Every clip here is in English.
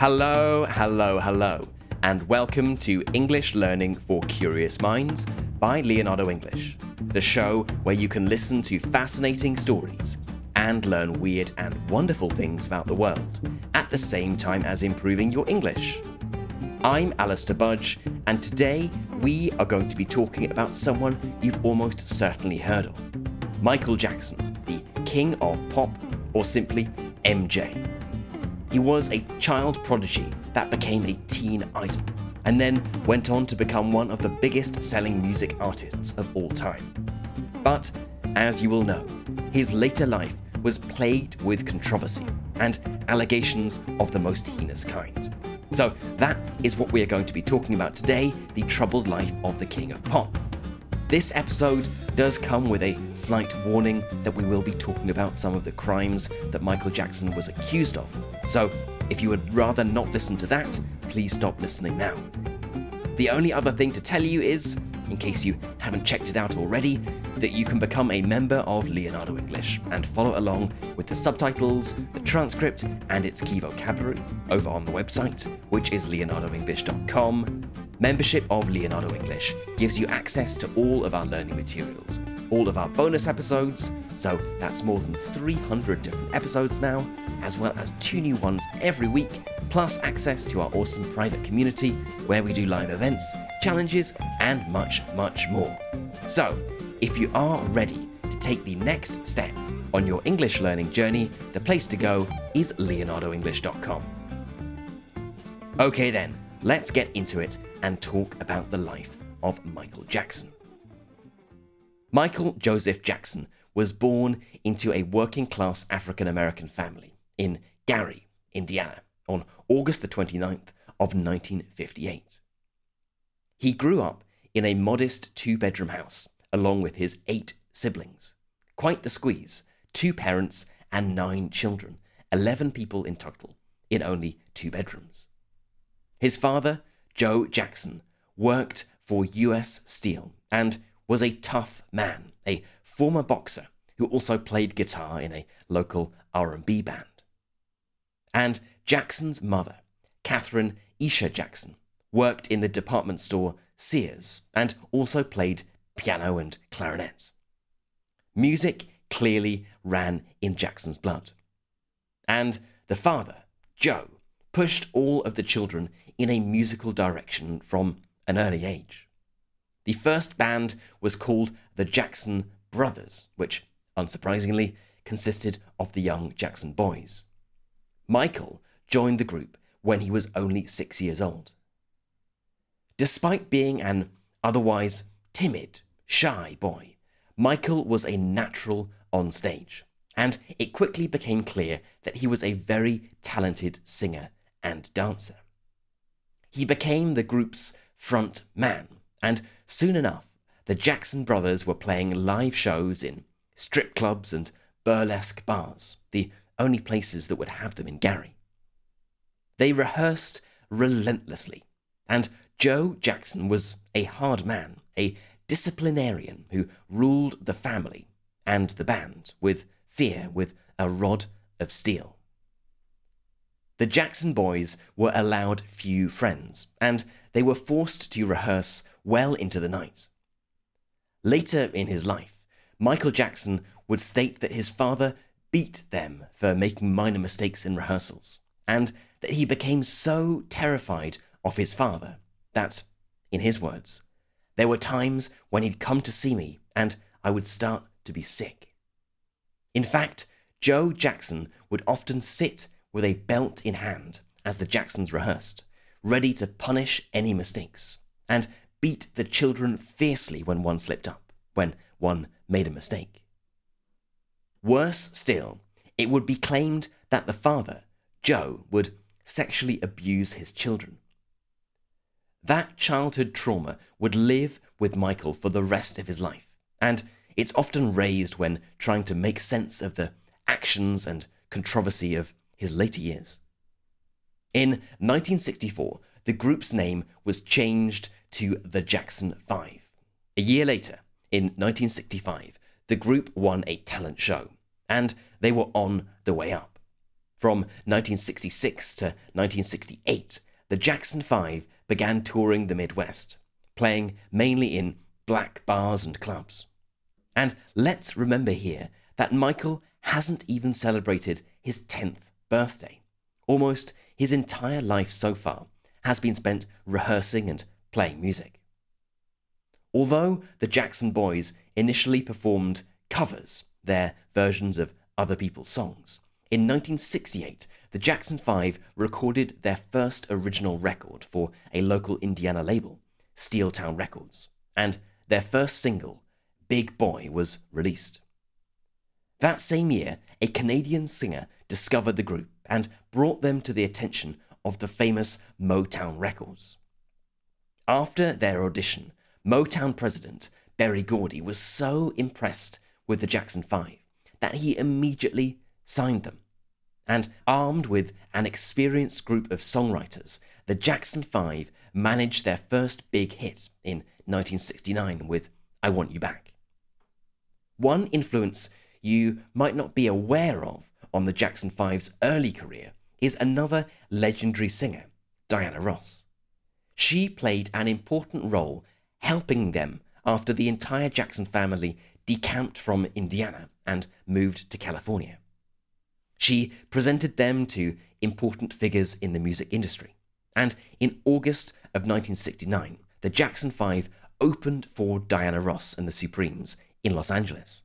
Hello, hello, hello, and welcome to English Learning for Curious Minds by Leonardo English, the show where you can listen to fascinating stories and learn weird and wonderful things about the world at the same time as improving your English. I'm Alistair Budge, and today we are going to be talking about someone you've almost certainly heard of Michael Jackson, the king of pop, or simply MJ. He was a child prodigy that became a teen idol, and then went on to become one of the biggest selling music artists of all time. But, as you will know, his later life was plagued with controversy and allegations of the most heinous kind. So, that is what we are going to be talking about today the troubled life of the King of Pop. This episode does come with a slight warning that we will be talking about some of the crimes that Michael Jackson was accused of. So, if you would rather not listen to that, please stop listening now. The only other thing to tell you is, in case you haven't checked it out already, that you can become a member of Leonardo English and follow along with the subtitles, the transcript, and its key vocabulary over on the website, which is leonardoenglish.com. Membership of Leonardo English gives you access to all of our learning materials, all of our bonus episodes, so that's more than 300 different episodes now, as well as two new ones every week, plus access to our awesome private community where we do live events, challenges, and much, much more. So, if you are ready to take the next step on your English learning journey, the place to go is leonardoenglish.com. Okay, then, let's get into it and talk about the life of Michael Jackson. Michael Joseph Jackson was born into a working class African American family in Gary, Indiana, on August the 29th of 1958. He grew up in a modest two bedroom house along with his eight siblings. Quite the squeeze two parents and nine children, 11 people in total, in only two bedrooms. His father, Joe Jackson, worked for US Steel and was a tough man, a former boxer who also played guitar in a local R&B band. And Jackson's mother, Katherine Esther Jackson, worked in the department store Sears and also played piano and clarinet. Music clearly ran in Jackson's blood. And the father, Joe, pushed all of the children in a musical direction from an early age. The first band was called the Jackson Brothers, which, unsurprisingly, consisted of the young Jackson boys. Michael joined the group when he was only six years old. Despite being an otherwise timid, shy boy, Michael was a natural on stage, and it quickly became clear that he was a very talented singer and dancer. He became the group's front man, and soon enough, the Jackson brothers were playing live shows in strip clubs and burlesque bars, the only places that would have them in Gary. They rehearsed relentlessly, and Joe Jackson was a hard man, a disciplinarian who ruled the family and the band with fear with a rod of steel. The Jackson boys were allowed few friends, and they were forced to rehearse well into the night. Later in his life, Michael Jackson would state that his father beat them for making minor mistakes in rehearsals, and that he became so terrified of his father that, in his words, there were times when he'd come to see me and I would start to be sick. In fact, Joe Jackson would often sit with a belt in hand as the Jacksons rehearsed, ready to punish any mistakes, and beat the children fiercely when one slipped up, when one made a mistake. Worse still, it would be claimed that the father, Joe, would sexually abuse his children. That childhood trauma would live with Michael for the rest of his life, and it's often raised when trying to make sense of the actions and controversy of his later years. In 1964, the group's name was changed to the Jackson Five. A year later, in 1965, the group won a talent show, and they were on the way up. From 1966 to 1968, the Jackson 5 began touring the Midwest, playing mainly in black bars and clubs. And let's remember here that Michael hasn't even celebrated his 10th birthday. Almost his entire life so far has been spent rehearsing and playing music. Although the Jackson Boys initially performed covers, their versions of other people's songs, in 1968, the Jackson 5 recorded their first original record for a local Indiana label, Steeltown Records, and their first single, Big Boy, was released. That same year, a Canadian singer discovered the group and brought them to the attention of the famous Motown Records. After their audition, Motown president Berry Gordy was so impressed with the Jackson 5 that he immediately signed them. And armed with an experienced group of songwriters, the Jackson 5 managed their first big hit in 1969 with I Want You Back. One influence you might not be aware of on the Jackson 5's early career is another legendary singer, Diana Ross. She played an important role helping them after the entire Jackson family decamped from Indiana and moved to California. She presented them to important figures in the music industry, and in August of 1969, the Jackson 5 opened for Diana Ross and the Supremes in Los Angeles.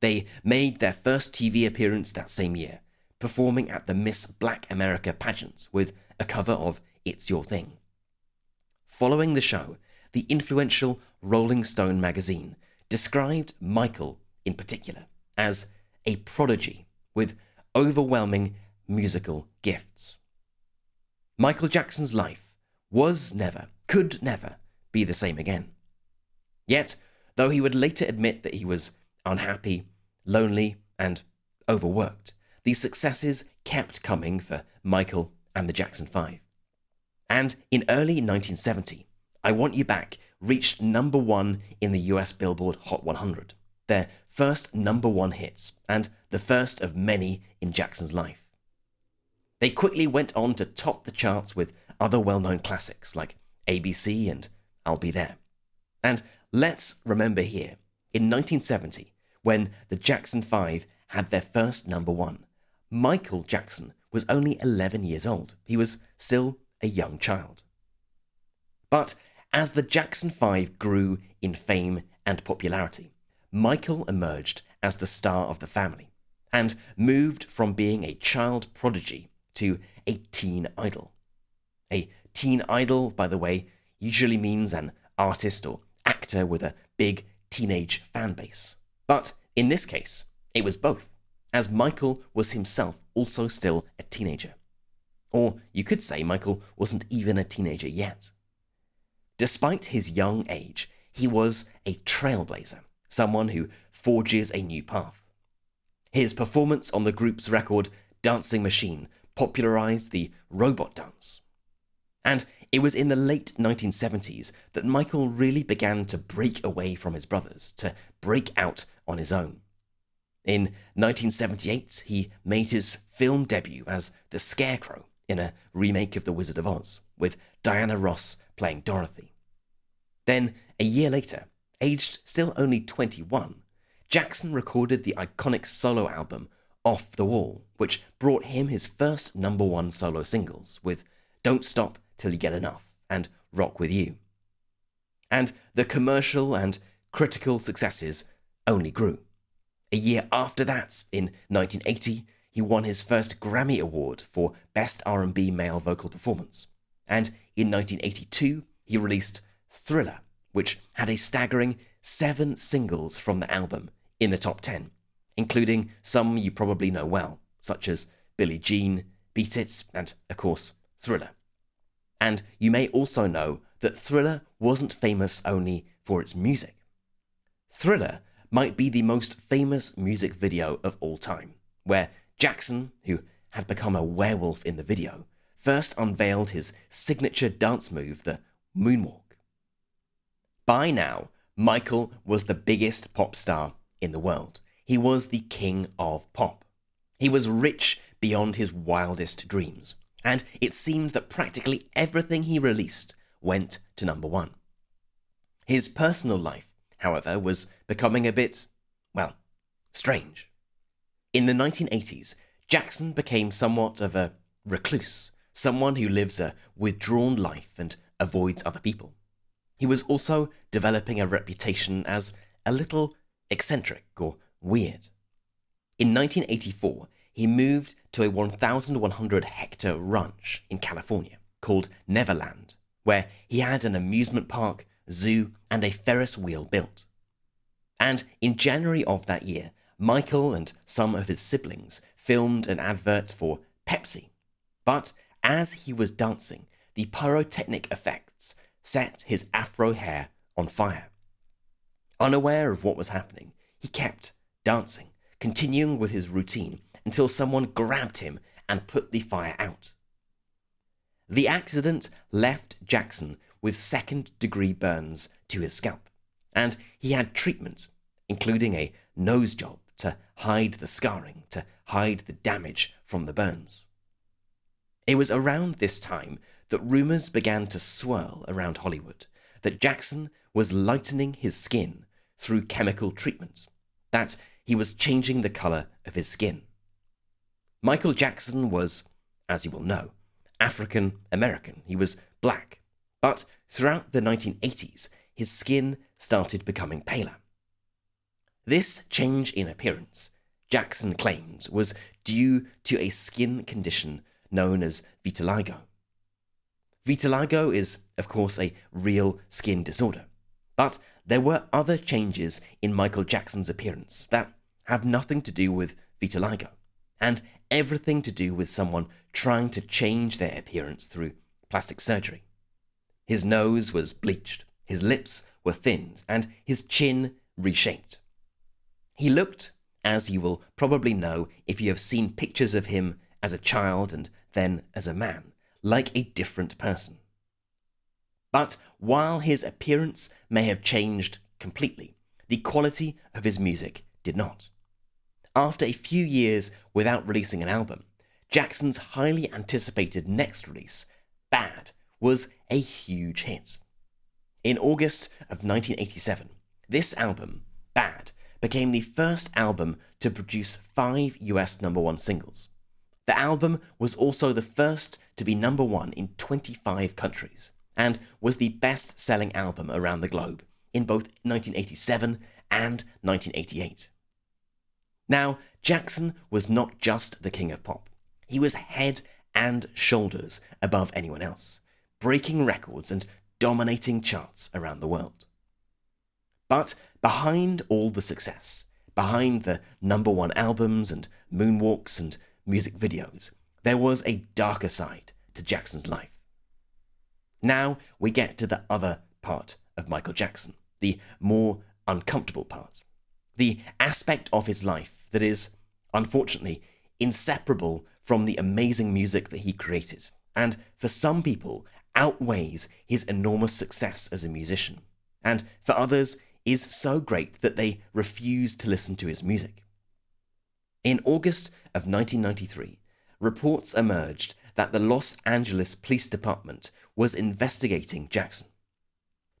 They made their first TV appearance that same year, performing at the Miss Black America pageants with a cover of It's Your Thing. Following the show, the influential Rolling Stone magazine described Michael, in particular, as a prodigy with overwhelming musical gifts. Michael Jackson's life was never, could never, be the same again. Yet, though he would later admit that he was unhappy, lonely, and overworked, these successes kept coming for Michael and the Jackson 5. And in early 1970, I Want You Back reached number one in the US Billboard Hot 100, their first number one hits, and the first of many in Jackson's life. They quickly went on to top the charts with other well known classics like ABC and I'll Be There. And let's remember here, in 1970, when the Jackson 5 had their first number one, Michael Jackson was only 11 years old. He was still a young child. But as the Jackson 5 grew in fame and popularity, Michael emerged as the star of the family and moved from being a child prodigy to a teen idol. A teen idol, by the way, usually means an artist or actor with a big teenage fan base. But in this case, it was both, as Michael was himself also still a teenager. Or you could say Michael wasn't even a teenager yet. Despite his young age, he was a trailblazer, someone who forges a new path. His performance on the group's record, Dancing Machine, popularized the robot dance. And it was in the late 1970s that Michael really began to break away from his brothers, to break out on his own. In 1978, he made his film debut as the Scarecrow in a remake of The Wizard of Oz, with Diana Ross playing Dorothy. Then, a year later, aged still only 21, Jackson recorded the iconic solo album Off the Wall, which brought him his first number one solo singles with Don't Stop Till You Get Enough and Rock With You. And the commercial and critical successes only grew. A year after that, in 1980, he won his first Grammy Award for Best R&B Male Vocal Performance. And in 1982, he released Thriller, which had a staggering seven singles from the album in the top 10, including some you probably know well, such as Billie Jean, Beat It, and, of course, Thriller. And you may also know that Thriller wasn't famous only for its music. Thriller might be the most famous music video of all time, where Jackson, who had become a werewolf in the video, first unveiled his signature dance move, the moonwalk. By now, Michael was the biggest pop star in the world. He was the king of pop. He was rich beyond his wildest dreams, and it seemed that practically everything he released went to number one. His personal life, however, was becoming a bit, well, strange. In the 1980s, Jackson became somewhat of a recluse, someone who lives a withdrawn life and avoids other people. He was also developing a reputation as a little eccentric or weird. In 1984, he moved to a 1,100 hectare ranch in California called Neverland, where he had an amusement park, zoo, and a Ferris wheel built. And in January of that year, Michael and some of his siblings filmed an advert for Pepsi. But as he was dancing, the pyrotechnic effects set his afro hair on fire. Unaware of what was happening, he kept dancing, continuing with his routine until someone grabbed him and put the fire out. The accident left Jackson with second degree burns to his scalp, and he had treatment, including a nose job to hide the scarring, to hide the damage from the burns. It was around this time that rumors began to swirl around Hollywood that Jackson was lightening his skin through chemical treatment, that he was changing the color of his skin. Michael Jackson was, as you will know, African American. He was black. But throughout the 1980s, his skin started becoming paler. This change in appearance, Jackson claims, was due to a skin condition known as vitiligo. Vitiligo is, of course, a real skin disorder, but there were other changes in Michael Jackson's appearance that have nothing to do with vitiligo, and everything to do with someone trying to change their appearance through plastic surgery. His nose was bleached, his lips were thinned, and his chin reshaped. He looked, as you will probably know if you have seen pictures of him as a child and then as a man, like a different person. But while his appearance may have changed completely, the quality of his music did not. After a few years without releasing an album, Jackson's highly anticipated next release, Bad, was a huge hit. In August of 1987, this album, Bad, became the first album to produce five US number one singles. The album was also the first to be number one in 25 countries and was the best selling album around the globe in both 1987 and 1988. Now, Jackson was not just the king of pop, he was head and shoulders above anyone else, breaking records and dominating charts around the world. But behind all the success, behind the number one albums and moonwalks and music videos, there was a darker side to Jackson's life. Now we get to the other part of Michael Jackson, the more uncomfortable part, the aspect of his life that is, unfortunately, inseparable from the amazing music that he created, and for some people, outweighs his enormous success as a musician, and for others, is so great that they refuse to listen to his music. In August of 1993, reports emerged that the Los Angeles Police Department was investigating Jackson.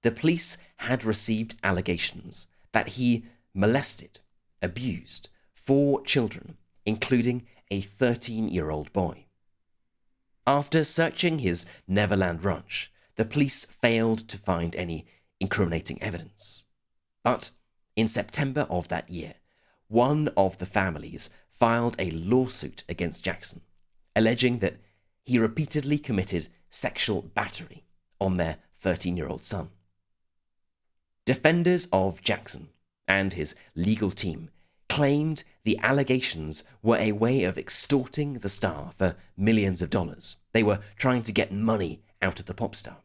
The police had received allegations that he molested, abused, four children, including a 13 year old boy. After searching his Neverland ranch, the police failed to find any incriminating evidence. But in September of that year, one of the families filed a lawsuit against Jackson, alleging that he repeatedly committed sexual battery on their 13 year old son. Defenders of Jackson and his legal team claimed the allegations were a way of extorting the star for millions of dollars. They were trying to get money out of the pop star.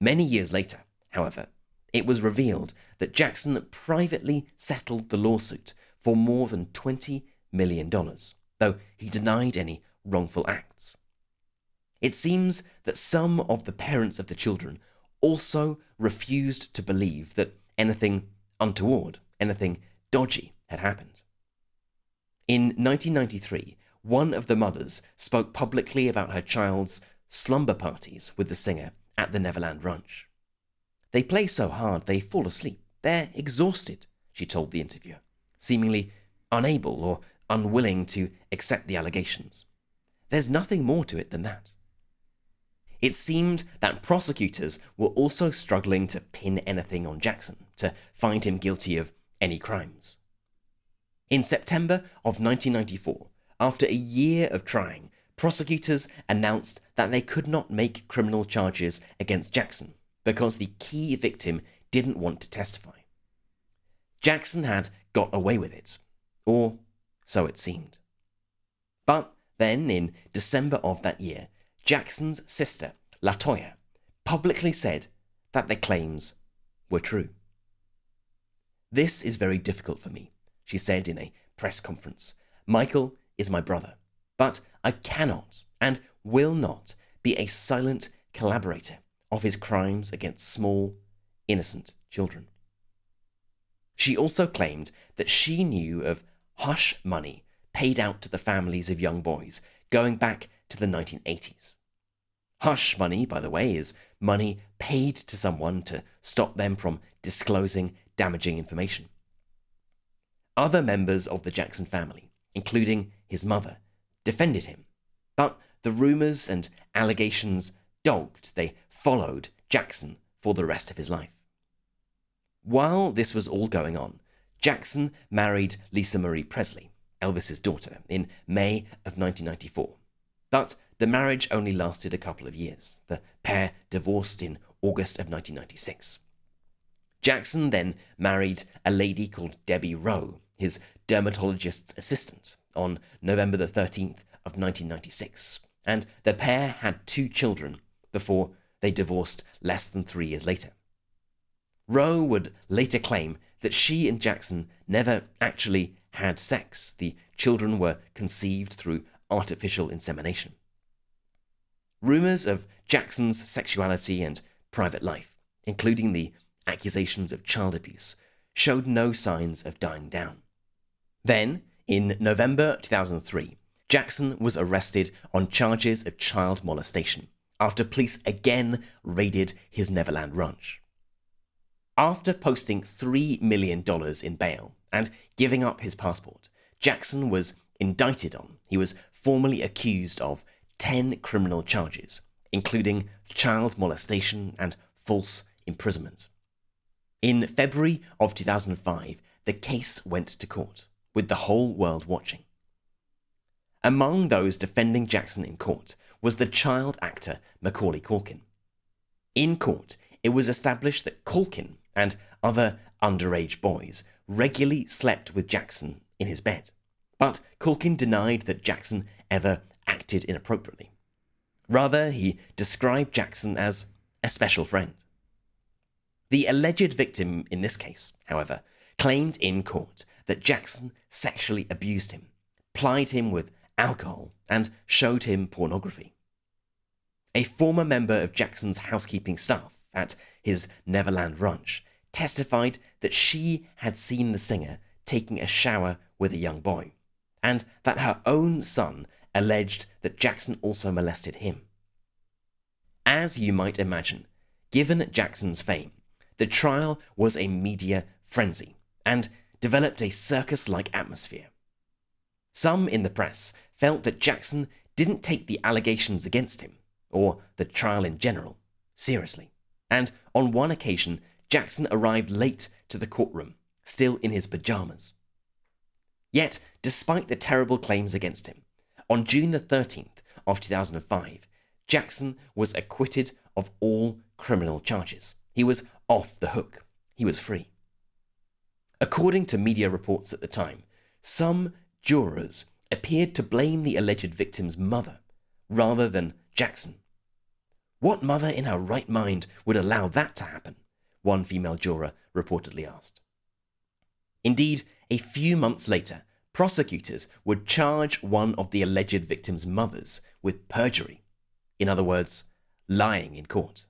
Many years later, however, it was revealed that Jackson privately settled the lawsuit for more than $20 million, though he denied any wrongful acts. It seems that some of the parents of the children also refused to believe that anything untoward, anything dodgy, had happened. In 1993, one of the mothers spoke publicly about her child's slumber parties with the singer at the Neverland Ranch. They play so hard they fall asleep. They're exhausted, she told the interviewer, seemingly unable or unwilling to accept the allegations. There's nothing more to it than that. It seemed that prosecutors were also struggling to pin anything on Jackson, to find him guilty of any crimes. In September of 1994, after a year of trying, prosecutors announced that they could not make criminal charges against Jackson because the key victim didn't want to testify. Jackson had got away with it, or so it seemed. But then, in December of that year, Jackson's sister, La Toya, publicly said that the claims were true. This is very difficult for me, she said in a press conference. Michael is my brother, but I cannot and will not be a silent collaborator of his crimes against small, innocent children. She also claimed that she knew of hush money paid out to the families of young boys going back to the 1980s. Hush money, by the way, is money paid to someone to stop them from disclosing damaging information. Other members of the Jackson family, including his mother, defended him, but the rumours and allegations dogged, they followed Jackson for the rest of his life. While this was all going on, Jackson married Lisa Marie Presley, Elvis's daughter, in May of 1994. But the marriage only lasted a couple of years. The pair divorced in August of 1996. Jackson then married a lady called Debbie Rowe, his dermatologist's assistant, on November the 13th of 1996, and the pair had two children before they divorced less than three years later. Rowe would later claim that she and Jackson never actually had sex. The children were conceived through artificial insemination. Rumours of Jackson's sexuality and private life, including the accusations of child abuse, showed no signs of dying down. Then, in November 2003, Jackson was arrested on charges of child molestation after police again raided his Neverland ranch. After posting $3 million in bail and giving up his passport, Jackson was indicted on. He was formally accused of 10 criminal charges, including child molestation and false imprisonment. In February of 2005, the case went to court, with the whole world watching. Among those defending Jackson in court was the child actor Macaulay Culkin. In court, it was established that Culkin and other underage boys regularly slept with Jackson in his bed, but Culkin denied that Jackson ever acted inappropriately. Rather, he described Jackson as a special friend. The alleged victim in this case, however, claimed in court that Jackson sexually abused him, plied him with alcohol, and showed him pornography. A former member of Jackson's housekeeping staff at his Neverland Ranch testified that she had seen the singer taking a shower with a young boy, and that her own son alleged that Jackson also molested him. As you might imagine, given Jackson's fame, the trial was a media frenzy and developed a circus like atmosphere. Some in the press felt that Jackson didn't take the allegations against him, or the trial in general, seriously. And on one occasion, Jackson arrived late to the courtroom, still in his pajamas. Yet, despite the terrible claims against him, on June the 13th of 2005, Jackson was acquitted of all criminal charges. He was off the hook. He was free. According to media reports at the time, some jurors appeared to blame the alleged victim's mother rather than Jackson. What mother in her right mind would allow that to happen? One female juror reportedly asked. Indeed, a few months later, prosecutors would charge one of the alleged victim's mothers with perjury. In other words, lying in court.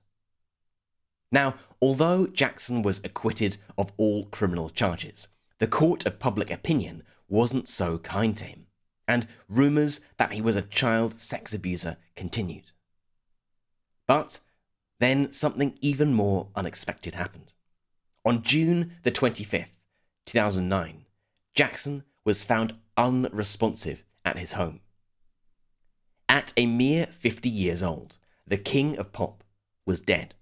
Now, although Jackson was acquitted of all criminal charges, the court of public opinion wasn't so kind to him. and rumours that he was a child sex abuser continued. But then something even more unexpected happened. On June the 25th, 2009, Jackson was found unresponsive at his home. At a mere 50 years old, the king of pop was dead.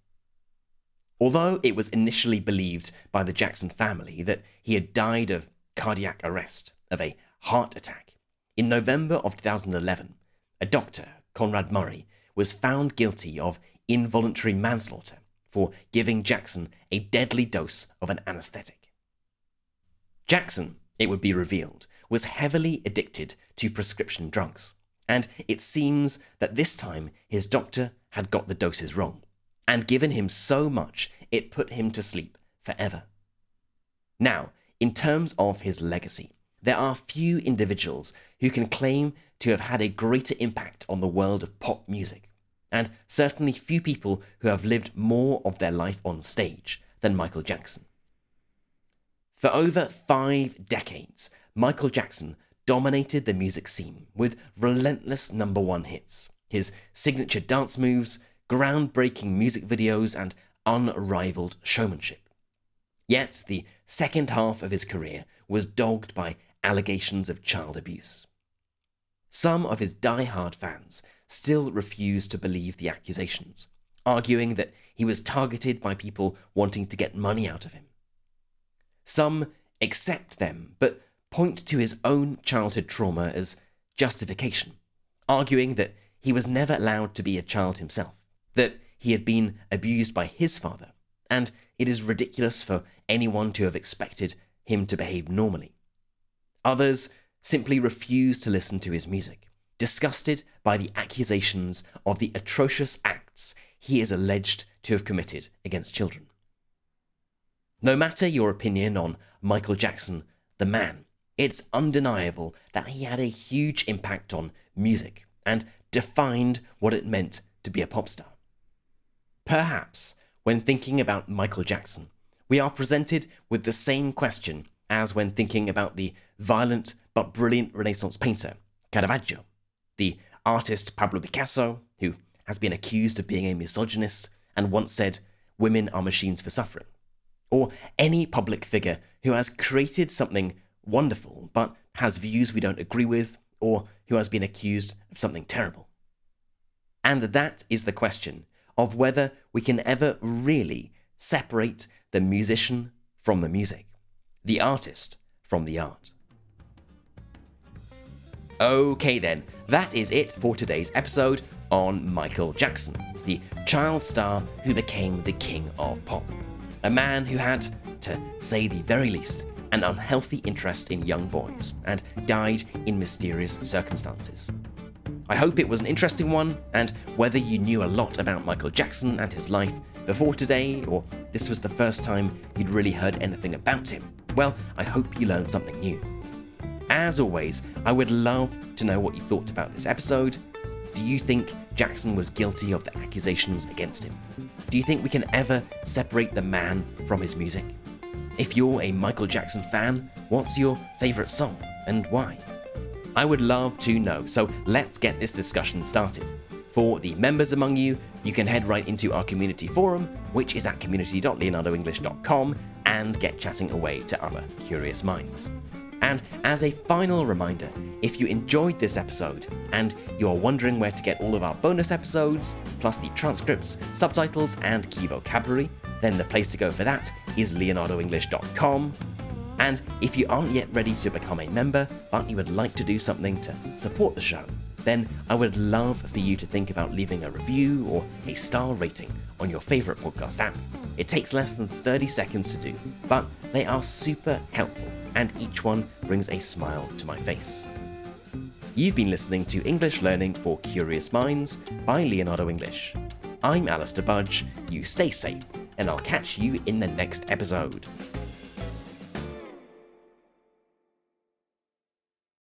Although it was initially believed by the Jackson family that he had died of cardiac arrest, of a heart attack, in November of 2011, a doctor, Conrad Murray, was found guilty of involuntary manslaughter for giving Jackson a deadly dose of an anesthetic. Jackson, it would be revealed, was heavily addicted to prescription drugs, and it seems that this time his doctor had got the doses wrong and given him so much it put him to sleep forever. Now, in terms of his legacy, there are few individuals who can claim to have had a greater impact on the world of pop music, and certainly few people who have lived more of their life on stage than Michael Jackson. For over five decades, Michael Jackson dominated the music scene with relentless number one hits, his signature dance moves, groundbreaking music videos, and unrivaled showmanship. Yet the second half of his career was dogged by allegations of child abuse. Some of his die-hard fans still refuse to believe the accusations, arguing that he was targeted by people wanting to get money out of him. Some accept them, but point to his own childhood trauma as justification, arguing that he was never allowed to be a child himself, that he had been abused by his father, and it is ridiculous for anyone to have expected him to behave normally. Others simply refuse to listen to his music, disgusted by the accusations of the atrocious acts he is alleged to have committed against children. No matter your opinion on Michael Jackson, the man, it's undeniable that he had a huge impact on music and defined what it meant to be a pop star. Perhaps, when thinking about Michael Jackson, we are presented with the same question as when thinking about the violent but brilliant Renaissance painter, Caravaggio, the artist Pablo Picasso, who has been accused of being a misogynist and once said, Women are machines for suffering, or any public figure who has created something wonderful, but has views we don't agree with, or who has been accused of something terrible. And that is the question of whether we can ever really separate the musician from the music, the artist from the art. Okay, then, that is it for today's episode on Michael Jackson, the child star who became the king of pop. A man who had, to say the very least, an unhealthy interest in young boys and died in mysterious circumstances. I hope it was an interesting one, and whether you knew a lot about Michael Jackson and his life before today, or this was the first time you'd really heard anything about him, well, I hope you learned something new. As always, I would love to know what you thought about this episode. Do you think Jackson was guilty of the accusations against him? Do you think we can ever separate the man from his music? If you're a Michael Jackson fan, what's your favourite song and why? I would love to know, so let's get this discussion started. For the members among you, you can head right into our community forum, which is at community.leonardoenglish.com, and get chatting away to other curious minds. And as a final reminder, if you enjoyed this episode and you are wondering where to get all of our bonus episodes, plus the transcripts, subtitles, and key vocabulary, then the place to go for that is leonardoenglish.com. And if you aren't yet ready to become a member, but you would like to do something to support the show, then I would love for you to think about leaving a review or a star rating on your favourite podcast app. It takes less than 30 seconds to do, but they are super helpful, and each one brings a smile to my face. You've been listening to English Learning for Curious Minds by Leonardo English. I'm Alistair Budge, you stay safe, and I'll catch you in the next episode.